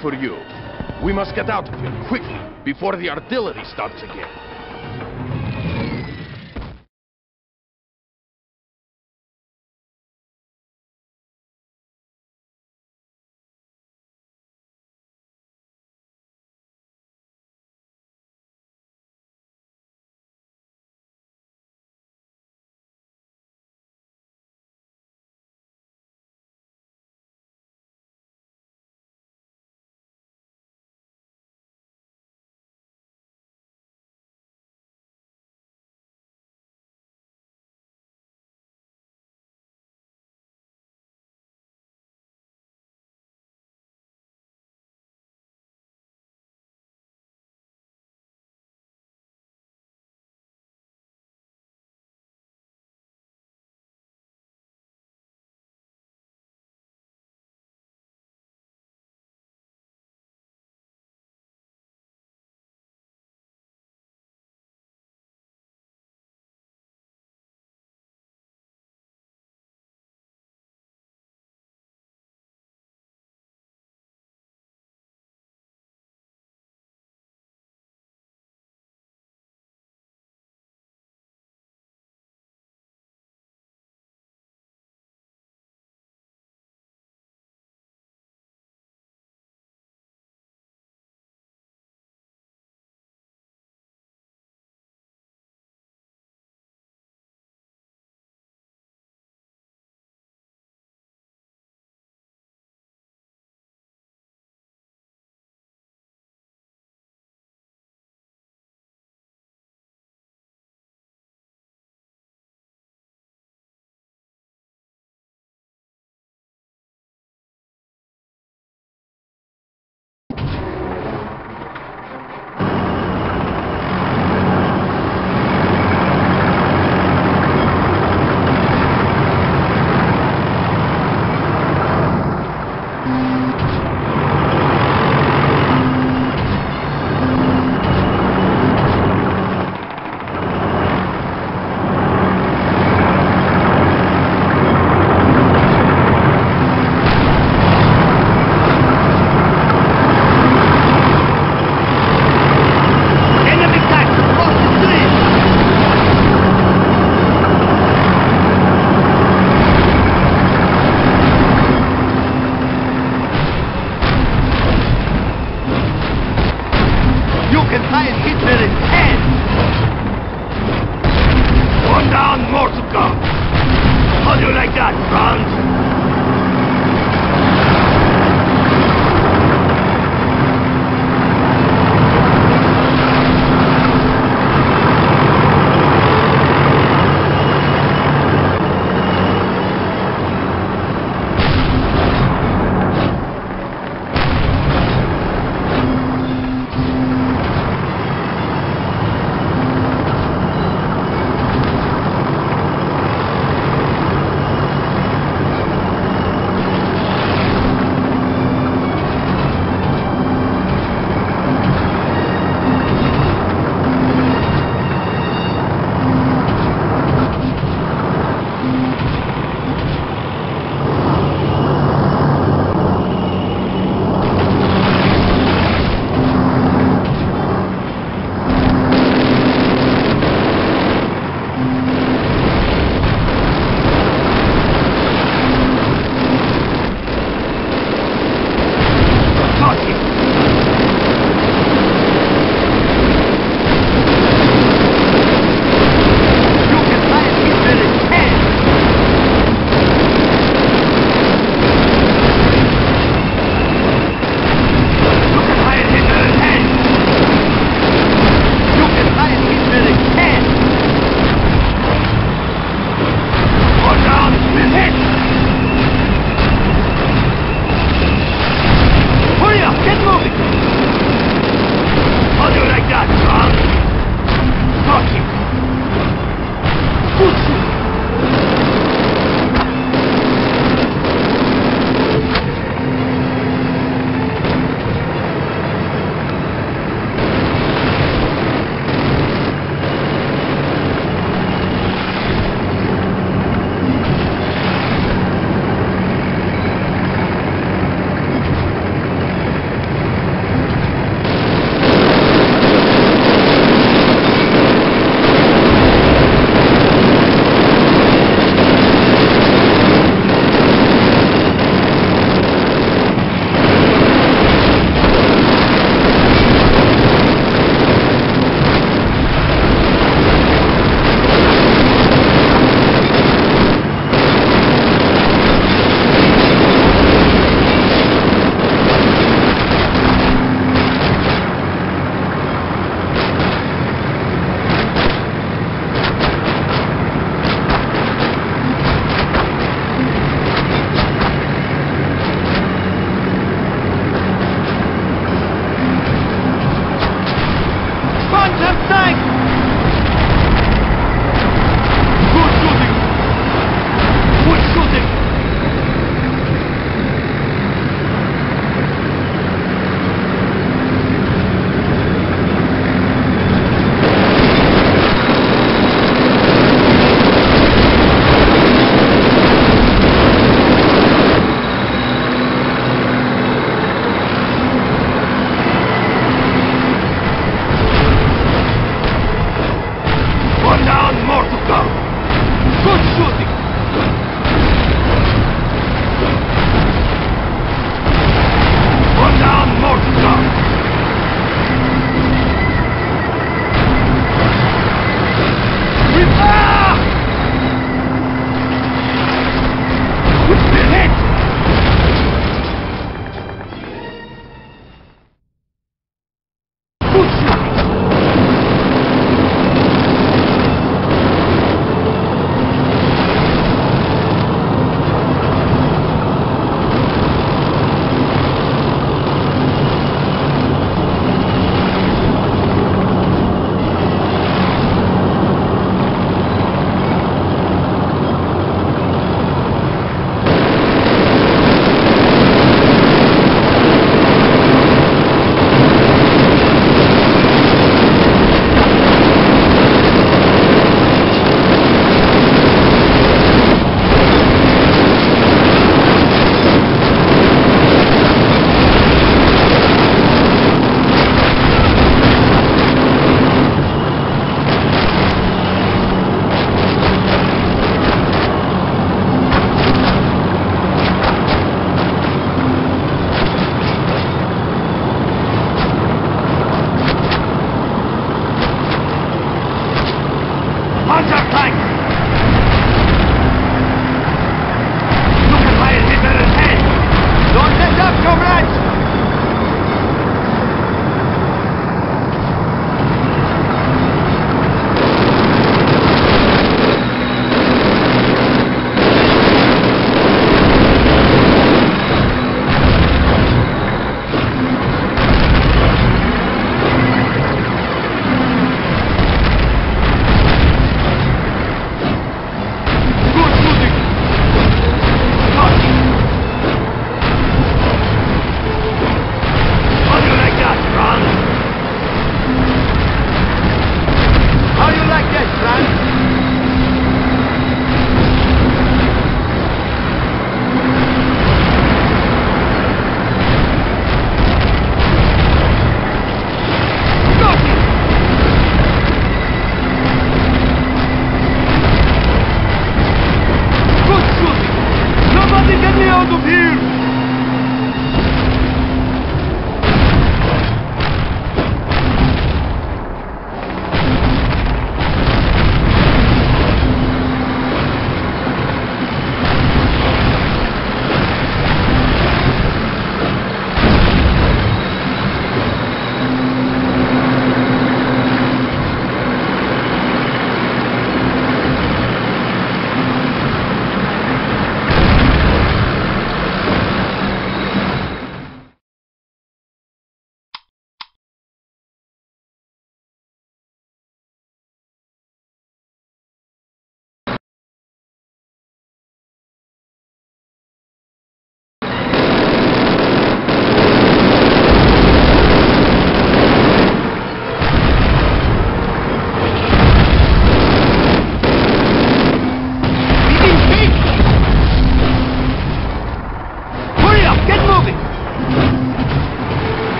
for you. We must get out of here quickly before the artillery starts again.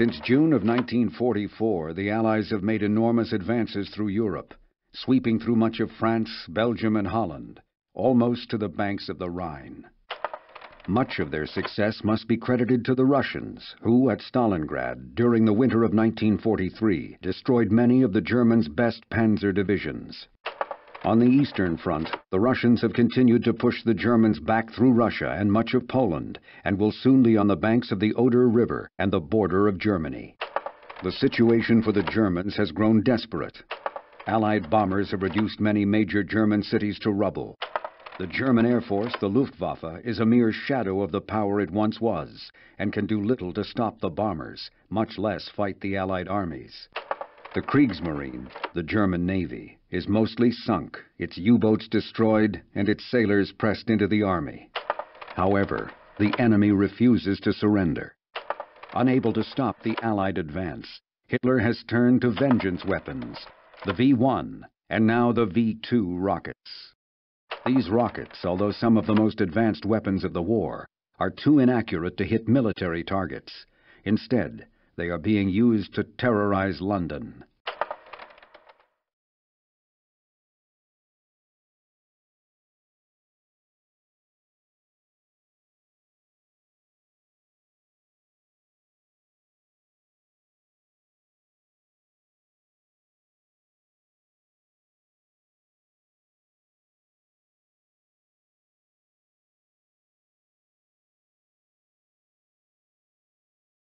Since June of 1944, the Allies have made enormous advances through Europe, sweeping through much of France, Belgium, and Holland, almost to the banks of the Rhine. Much of their success must be credited to the Russians, who, at Stalingrad, during the winter of 1943, destroyed many of the Germans' best panzer divisions. On the Eastern Front, the Russians have continued to push the Germans back through Russia and much of Poland, and will soon be on the banks of the Oder River and the border of Germany. The situation for the Germans has grown desperate. Allied bombers have reduced many major German cities to rubble. The German Air Force, the Luftwaffe, is a mere shadow of the power it once was, and can do little to stop the bombers, much less fight the Allied armies. The Kriegsmarine, the German Navy, is mostly sunk, its U-boats destroyed, and its sailors pressed into the army. However, the enemy refuses to surrender. Unable to stop the Allied advance, Hitler has turned to vengeance weapons, the V-1 and now the V-2 rockets. These rockets, although some of the most advanced weapons of the war, are too inaccurate to hit military targets. Instead, they are being used to terrorize London.